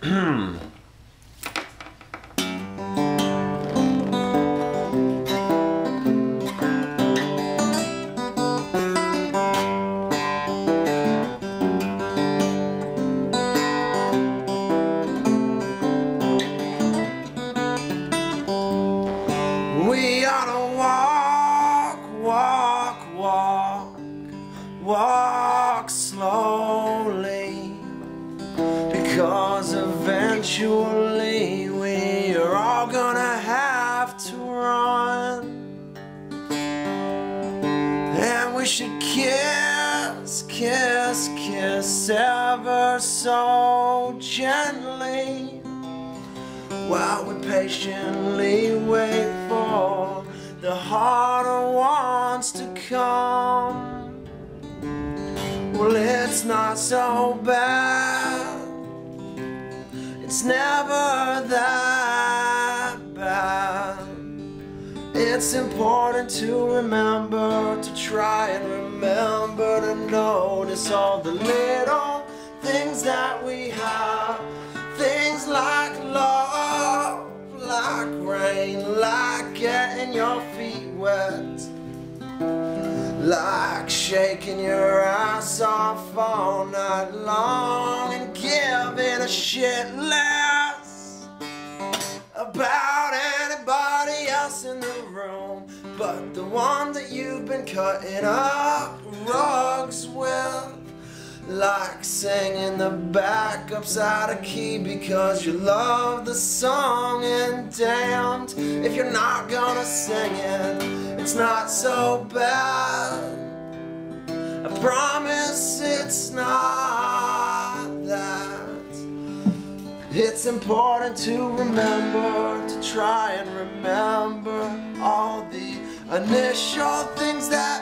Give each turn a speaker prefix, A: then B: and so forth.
A: We ought to walk, walk, walk, walk slowly because eventually we are all gonna have to run. And we should kiss, kiss, kiss ever so gently while we patiently wait for the harder ones to come. Well, it's not so bad, it's never that bad. It's important to remember to try and remember to notice all the little things that we have. Things like love, like rain, like getting your feet wet, like shaking your ass off all night long shit less about anybody else in the room but the one that you've been cutting up rugs with. Like singing the backups out of key because you love the song and damned if you're not gonna sing it, it's not so bad. I promise it's not It's important to remember, to try and remember all the initial things that